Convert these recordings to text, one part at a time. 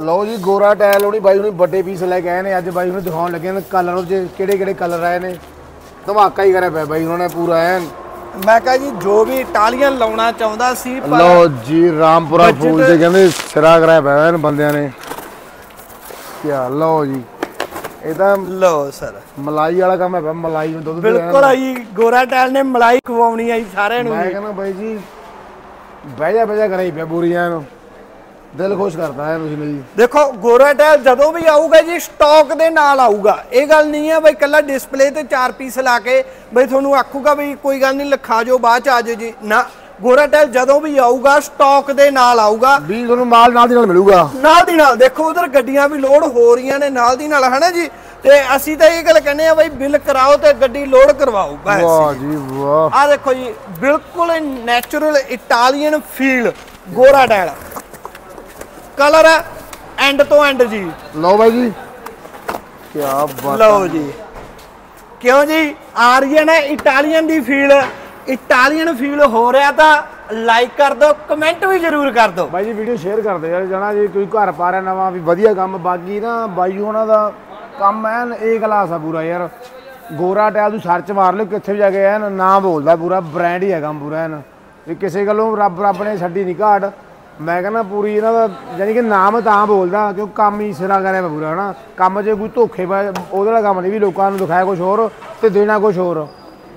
ਲਓ ਜੀ ਗੋਰਾ ਟਾਇਲ ਹੋਣੀ ਬਾਈ ਹੁਣੀ ਵੱਡੇ ਪੀਸ ਲੈ ਕੇ ਆਏ ਨੇ ਅੱਜ ਬਾਈ ਹੁਣੀ ਦਿਖਾਉਣ ਲੱਗੇ ਨੇ ਕਲਰ ਉਹ ਚ ਕਿਹੜੇ ਕਿਹੜੇ ਕਲਰ ਆਏ ਨੇ। ਧਮਾਕਾ ਹੀ ਕਰਿਆ ਪਿਆ ਬਾਈ ਉਹਨਾਂ ਨੇ ਪੂਰਾ ਐਨ। ਮੈਂ ਕਹਾਂ ਜੀ ਜੋ ਵੀ ਇਟਾਲੀਅਨ ਲਾਉਣਾ ਚਾਹੁੰਦਾ ਸੀ ਪਰ ਲਓ ਜੀ ਰਾਮਪੁਰਾ ਫੂਲ ਤੇ ਕਹਿੰਦੇ ਸਿਰਾ ਕਰਾਇਆ ਪਿਆ ਇਹਨਾਂ ਬੰਦਿਆਂ ਨੇ। ਕਿਆ ਲਓ ਜੀ। ਇਹ ਤਾਂ ਲਓ ਸਰ। ਮਲਾਈ ਵਾਲਾ ਕੰਮ ਹੈ ਪਿਆ ਮਲਾਈ ਨੂੰ ਦੁੱਧ ਦੇ ਬਿਲਕੁਲ ਆਈ ਗੋਰਾ ਟੈਲ ਨੇ ਮਲਾਈ ਖਵਾਉਣੀ ਆਈ ਸਾਰਿਆਂ ਨੂੰ ਮੈਂ। ਕਹਿੰਦਾ ਬਾਈ ਜੀ ਬਹਿ ਜਾ ਬਹਿ ਜਾ ਕਰਾਈ ਪਿਆ ਬੁਰੀਆਂ ਨੂੰ। ਦਿਲ ਖੁਸ਼ ਕਰਦਾ ਹੈ ਤੁਸੀਂ ਨੇ ਜੀ ਦੇਖੋ ਗੋਰਾ ਟੈਲ ਜਦੋਂ ਵੀ ਆਊਗਾ ਜੀ ਸਟਾਕ ਦੇ ਨਾਲ ਆਊਗਾ। ਇਹ ਗੱਲ ਨਹੀਂ ਹੈ ਬਈ ਕੱਲਾ ਡਿਸਪਲੇ ਤੇ ਚਾਰ ਪੀਸ ਲਾ ਕੇ ਬਈ ਤੁਹਾਨੂੰ ਆਖੂਗਾ ਬਈ ਕੋਈ ਗੱਲ ਨਹੀਂ ਲਿਖਾ ਜੋ ਬਾਅਦ ਚ ਆ ਜਾਓ ਜੀ। ਨਾ ਗੋਰਾ ਟੈਲ ਜਦੋਂ ਵੀ ਆਊਗਾ ਸਟਾਕ ਦੇ ਨਾਲ ਆਊਗਾ। ਵੀ ਤੁਹਾਨੂੰ ਮਾਲ ਨਾਲ ਦੀ ਨਾਲ ਮਿਲੂਗਾ। ਨਾਲ ਦੀ ਨਾਲ ਦੇਖੋ ਉਧਰ ਗੱਡੀਆਂ ਵੀ ਲੋਡ ਹੋ ਰਹੀਆਂ ਨੇ ਨਾਲ ਦੀ ਨਾਲ ਹਨਾ ਜੀ? ਤੇ ਅਸੀਂ ਤਾਂ ਇਹ ਗੱਲ ਕਹਿੰਦੇ ਆ ਬਈ ਬਿੱਲ ਕਰਾਓ ਤੇ ਗੱਡੀ ਲੋਡ ਕਰਵਾਓ ਬਸ। ਵਾਹ ਜੀ ਵਾਹ। ਆ ਦੇਖੋ ਜੀ ਬਿਲਕੁਲ ਨੈਚੁਰਲ ਇਟਾਲੀਅਨ ਫੀਲ ਗੋਰਾ ਡੈਲ ਕਲਰ ਹੈ ਐਂਡ ਤੋਂ ਐਂਡ ਜੀ। ਲਓ ਬਾਈ ਜੀ। ਕੀ ਬਾਤ। ਲਓ ਜੀ। ਕਿਉਂ ਜੀ? ਆ ਰਹੀ ਹੈ ਨਾ ਇਟਾਲੀਅਨ ਦੀ ਫੀਲ। ਇਟਾਲੀਅਨ ਫੀਲ ਹੋ ਰਿਹਾ ਤਾਂ ਲਾਈਕ ਕਰ ਦਿਓ ਕਮੈਂਟ ਵੀ ਜ਼ਰੂਰ ਕਰ ਦਿਓ। ਬਾਈ ਜੀ ਵੀਡੀਓ ਸ਼ੇਅਰ ਕਰਦੇ ਯਾਰ ਜਣਾ ਜੀ ਕੋਈ ਘਰ ਪਾ ਰਿਹਾ ਨਵਾਂ ਵੀ ਵਧੀਆ ਕੰਮ ਬਾਕੀ ਨਾ ਬਾਈ ਉਹਨਾਂ ਦਾ ਕੰਮ ਐਨ ਏ ਕਲਾਸ ਆ ਪੂਰਾ ਯਾਰ। ਗੋਰਾ ਟੈਲ ਤੂੰ ਸਰਚ ਮਾਰ ਲਿਓ ਕਿੱਥੇ ਵੀ ਜਾ ਕੇ ਐਨ ਨਾਂ ਬੋਲਦਾ ਪੂਰਾ ਬ੍ਰਾਂਡ ਹੀ ਹੈ ਕੰਮ ਪੂਰਾ ਐਨ। ਕਿਸੇ ਗੱਲੋਂ ਰੱਬ ਰੱਬ ਨੇ ਛੱਡੀ ਨਹੀਂ ਘਾਟ। ਮੈਂ ਕਹਿੰਦਾ ਪੂਰੀ ਇਹਨਾਂ ਦਾ ਯਾਨੀ ਕਿ ਨਾਮ ਤਾਂ ਬੋਲਦਾ ਕਿਉਂ ਕੰਮ ਹੀ ਸਿਰਾ ਕਰਿਆ ਵਾ ਪੂਰਾ ਹਨਾ? ਕੰਮ 'ਚ ਕੋਈ ਧੋਖੇ ਪਾ ਉਹਦੇ ਵਾਲਾ ਕੰਮ ਨਹੀਂ ਵੀ ਲੋਕਾਂ ਨੂੰ ਦਿਖਾਇਆ ਕੁਝ ਹੋਰ ਤੇ ਦੇਣਾ ਕੁਝ ਹੋਰ।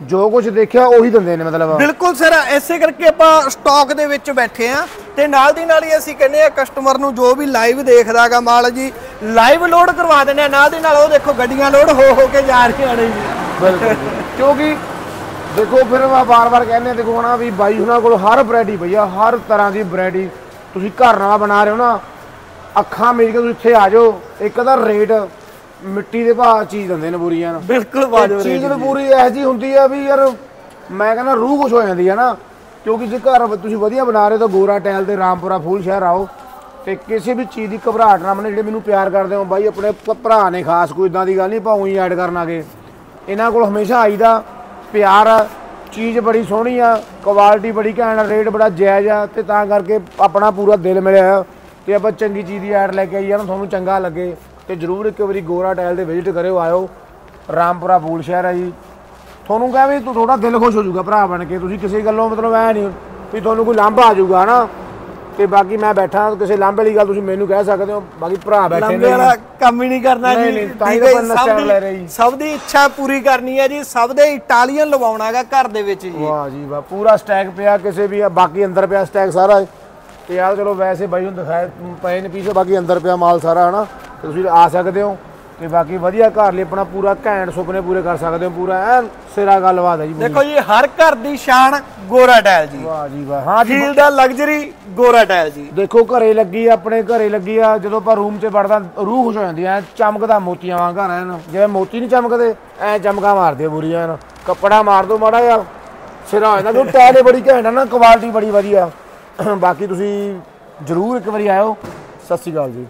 ਜੋ ਕੁਝ ਦੇਖਿਆ ਉਹੀ ਦਿੰਦੇ ਨੇ ਮਤਲਬ। ਬਿਲਕੁਲ ਸਰ ਐਸੇ ਕਰਕੇ ਆਪਾਂ ਸਟਾਕ ਦੇ ਵਿੱਚ ਬੈਠੇ ਆ ਤੇ ਨਾਲ ਦੀ ਨਾਲ ਹੀ ਅਸੀਂ ਕਹਿੰਦੇ ਆ ਕਸਟਮਰ ਨੂੰ ਜੋ ਵੀ ਲਾਈਵ ਦੇਖਦਾਗਾ ਮਾਲ ਜੀ ਲਾਈਵ ਲੋਡ ਕਰਵਾ ਦਿੰਦੇ ਆ ਨਾਲ ਦੀ ਨਾਲ ਉਹ ਦੇਖੋ ਗੱਡੀਆਂ ਲੋਡ ਹੋ ਹੋ ਕੇ ਜਾ ਰਹੀਆਂ ਨੇ। ਜੀ ਬਿਲਕੁਲ। ਕਿਉਂਕਿ ਦੇਖੋ ਫਿਰ ਮੈਂ ਵਾਰ-ਵਾਰ ਕਹਿੰਦੇ ਦੇਖੋ ਹਣਾ ਵੀ ਬਾਈ ਹੁਣਾਂ ਕੋਲ ਹਰ ਵੈਰਾਈਟੀ ਭਈਆ ਹਰ ਤਰ੍ਹਾਂ ਦੀ ਵੈਰਾਈਟੀ ਤੁਸੀਂ ਘਰ ਨਵਾਂ ਬਣਾ ਰਹੇ ਹੋ ਨਾ ਅੱਖਾਂ ਮੇਰੀ ਕੇ ਤੁਸੀਂ ਇੱਥੇ ਆ ਜਾਓ। ਇੱਕ ਤਾਂ ਰੇਟ ਮਿੱਟੀ ਦੇ ਭਾਅ ਚੀਜ਼ ਦਿੰਦੇ ਨੇ ਬੁਰੀਆਂ ਨਾ। ਬਿਲਕੁਲ ਵਾਜਬ ਚੀਜ਼ ਨੂੰ ਪੂਰੀ ਇਹੋ ਜੀ ਹੁੰਦੀ ਆ ਵੀ ਯਾਰ ਮੈਂ ਕਹਿੰਦਾ ਰੂਹ ਖੁਸ਼ ਹੋ ਜਾਂਦੀ ਆ ਨਾ ਕਿਉਂਕਿ ਜੇ ਘਰ ਤੁਸੀਂ ਵਧੀਆ ਬਣਾ ਰਹੇ ਹੋ ਤਾਂ ਗੋਰਾ ਟੈਲ ਤੇ ਰਾਮਪੁਰਾ ਫੂਲ ਸ਼ਹਿਰ ਆਓ ਤੇ ਕਿਸੇ ਵੀ ਚੀਜ਼ ਦੀ ਘਬਰਾਹਟ ਨਾ ਮਨੇ ਜਿਹੜੇ ਮੈਨੂੰ ਪਿਆਰ ਕਰਦੇ ਹੋ ਬਾਈ ਆਪਣੇ ਭਰਾ ਨੇ ਖਾਸ ਕੋਈ ਇਦਾਂ ਦੀ ਗੱਲ ਨਹੀਂ ਹੀ ਐਡ ਕਰਨ ਆਗੇ ਇਹਨਾਂ ਕੋਲ ਹਮੇਸ਼ਾ ਆਈਦਾ ਪਿਆਰ ਚੀਜ਼ ਬੜੀ ਸੋਹਣੀ ਆ ਕੁਆਲਿਟੀ ਬੜੀ ਘੈਂਟ ਆ ਰੇਟ ਬੜਾ ਜਾਇਜ਼ ਆ ਤੇ ਤਾਂ ਕਰਕੇ ਆਪਣਾ ਪੂਰਾ ਦਿਲ ਮਿਲਿਆ ਆ। ਤੇ ਆਪਾਂ ਚੰਗੀ ਚੀਜ਼ ਦੀ ਐਡ ਲੈ ਕੇ ਆਈ ਆ ਨਾ, ਤੁਹਾਨੂੰ ਚੰਗਾ ਲੱਗੇ ਤੇ ਜਰੂਰ ਇੱਕ ਵਾਰੀ ਗੋਰਾ ਟਾਇਲ ਦੇ ਵਿਜ਼ਿਟ ਕਰਿਓ, ਆਇਓ। ਰਾਮਪੁਰਾ ਫੂਲ ਸ਼ਹਿਰ ਹੈ ਜੀ। ਤੁਹਾਨੂੰ ਕਹਾਂ ਵੀ ਤੂੰ ਥੋੜਾ ਦਿਲ ਖੁਸ਼ ਹੋ ਜਾਊਗਾ ਭਰਾ ਬਣ ਕੇ, ਤੁਸੀਂ ਕਿਸੇ ਗੱਲੋਂ ਮਤਲਬ ਐ ਨਹੀਂ, ਵੀ ਤੁਹਾਨੂੰ ਕੋਈ ਲਾਂਭਾ ਆ ਜਾਊਗਾ, ਹਨਾ? ਤੇ ਬਾਕੀ ਮੈਂ ਬੈਠਾ ਕਿਸੇ ਲਾਂਭੇ ਵਾਲੀ ਗੱਲ ਤੁਸੀਂ ਮੈਨੂੰ ਕਹਿ ਸਕਦੇ ਹੋ ਬਾਕੀ ਭਰਾ ਬੈਠੇ ਲੰਬੇ ਨੇ। ਵਾਲਾ ਕੰਮ ਹੀ ਨਹੀਂ ਕਰਨਾ ਜੀ। ਸਭ ਨਸ਼ਾ ਲੈ ਰਹੇ ਦੀ ਜੀ। ਸਭ ਦੀ ਇੱਛਾ ਪੂਰੀ ਕਰਨੀ ਹੈ ਜੀ ਸਭ ਦੇ ਇਟਾਲੀਅਨ ਲਵਾਉਣਾਗਾ ਘਰ ਦੇ ਵਿੱਚ ਜੀ। ਵਾਹ ਜੀ ਵਾਹ ਪੂਰਾ ਸਟੈਕ ਪਿਆ ਕਿਸੇ ਵੀ ਆ, ਬਾਕੀ ਅੰਦਰ ਪਿਆ ਸਟੈਕ ਸਾਰਾ ਤੇ ਯਾਰ ਚਲੋ ਵੈਸੇ ਬਾਈ ਨੂੰ ਦਿਖਾਏ ਪਏ ਨੇ ਪੀਛੇ ਬਾਕੀ ਅੰਦਰ ਪਿਆ ਮਾਲ ਸਾਰਾ ਹਨਾ? ਤੁਸੀਂ ਆ ਸਕਦੇ ਹੋ। ਤੇ ਬਾਕੀ ਵਧੀਆ ਘਰ ਲਈ ਆਪਣਾ ਪੂਰਾ ਘੈਂਟ ਸੁਪਨੇ ਪੂਰੇ ਕਰ ਸਕਦੇ ਹੋ ਪੂਰਾ ਐਨ ਸਿਰਾ ਗੱਲਬਾਤ ਹੈ ਜੀ। ਦੇਖੋ ਜੀ ਹਰ ਘਰ ਦੀ ਸ਼ਾਨ ਗੋਰਾ ਟਾਇਲ ਜੀ। ਵਾਹ ਜੀ ਵਾਹ। ਹਾਂ ਜੀ ਦਾ ਲਗਜ਼ਰੀ ਗੋਰਾ ਟਾਇਲ ਜੀ। ਦੇਖੋ ਘਰੇ ਲੱਗੀ ਆਪਣੇ ਘਰੇ ਲੱਗੀ ਆ ਜਦੋਂ ਆਪਾਂ ਰੂਮ 'ਚ ਵੜਦਾ ਰੂਹ ਖੁਸ਼ ਹੋ ਜਾਂਦੀ ਐ ਚਮਕਦਾ ਮੋਤੀਆਂ ਵਾਂਗ ਘਰ ਐਨ ਜਿਵੇਂ ਮੋਤੀ ਨਹੀਂ ਚਮਕਦੇ ਐ ਚਮਕਾ ਮਾਰਦੇ ਆ ਬੁਰੀਆਂ ਐਨ ਕੱਪੜਾ ਮਾਰ ਦੋ ਮਾੜਾ ਜਿਹਾ ਸਿਰਾ ਹੋ ਜਾਂਦਾ। ਕਿ ਟਾਇਲ ਬੜੀ ਘੈਂਟ ਆ ਨਾ ਕੁਆਲਿਟੀ ਬੜੀ ਵਧੀਆ। ਬਾਕੀ ਤੁਸੀਂ ਜਰੂਰ ਇੱਕ ਵਾਰੀ ਆਇਓ। ਸਤਿ ਸ਼੍ਰੀ ਅਕਾਲ ਜੀ।